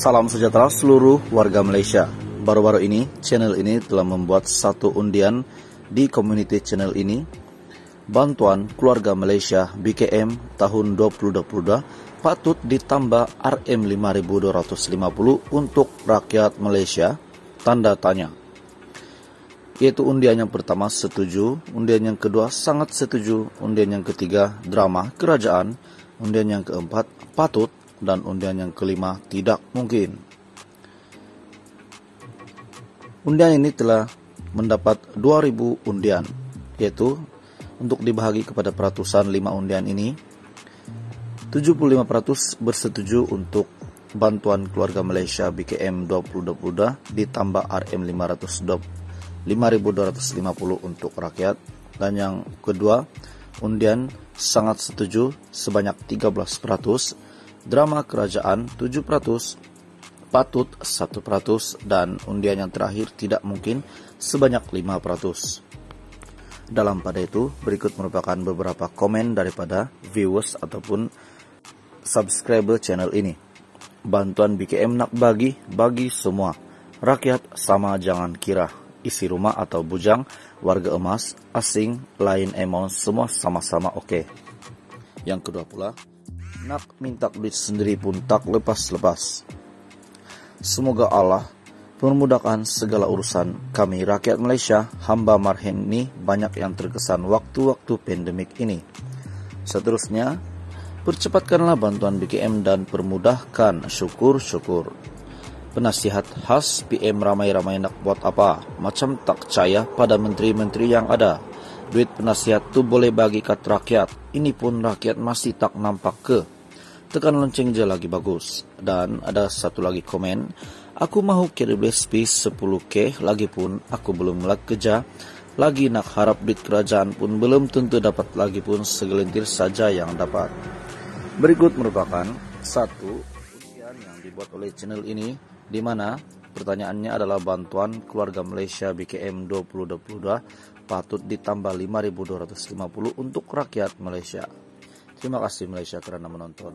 Salam sejahtera seluruh warga Malaysia. Baru-baru ini, channel ini telah membuat satu undian di community channel ini. Bantuan Keluarga Malaysia BKM tahun 2022 patut ditambah RM5.250 untuk rakyat Malaysia. Tanda tanya. Yaitu undian yang pertama setuju, undian yang kedua sangat setuju, undian yang ketiga drama kerajaan, undian yang keempat patut, dan undian yang kelima tidak mungkin. Undian ini telah mendapat 2000 undian, yaitu untuk dibahagi kepada peratusan 5 undian ini, 75% bersetuju untuk bantuan keluarga Malaysia BKM 2022 ditambah RM 500 5250 untuk rakyat dan yang kedua undian sangat setuju sebanyak 13% drama kerajaan 7%, patut 1%, dan undian yang terakhir tidak mungkin sebanyak 5%. Dalam pada itu, berikut merupakan beberapa komen daripada viewers ataupun subscriber channel ini. Bantuan BKM nak bagi, bagi semua. Rakyat sama jangan kira. Isi rumah atau bujang, warga emas, asing, lain emon, semua sama-sama oke. Yang kedua pula, nak minta duit sendiri pun tak lepas-lepas. Semoga Allah memudahkan segala urusan kami rakyat Malaysia, hamba marhen ini banyak yang terkesan waktu-waktu pandemik ini. Seterusnya, percepatkanlah bantuan BKM dan permudahkan syukur-syukur. Penasihat khas PM ramai-ramai nak buat apa? Macam tak percaya pada menteri-menteri yang ada. Duit penasihat tu boleh bagi kat rakyat. Ini pun rakyat masih tak nampak ke. Tekan lonceng je lagi bagus. Dan ada satu lagi komen. Aku mahu kira space 10k lagi pun aku belum mulai kerja. Lagi nak harap duit kerajaan pun belum tentu dapat lagi pun segelintir saja yang dapat. Berikut merupakan satu ujian yang dibuat oleh channel ini di mana pertanyaannya adalah bantuan keluarga Malaysia BKM 2022 patut ditambah 5.250 untuk rakyat Malaysia. Terima kasih Malaysia kerana menonton.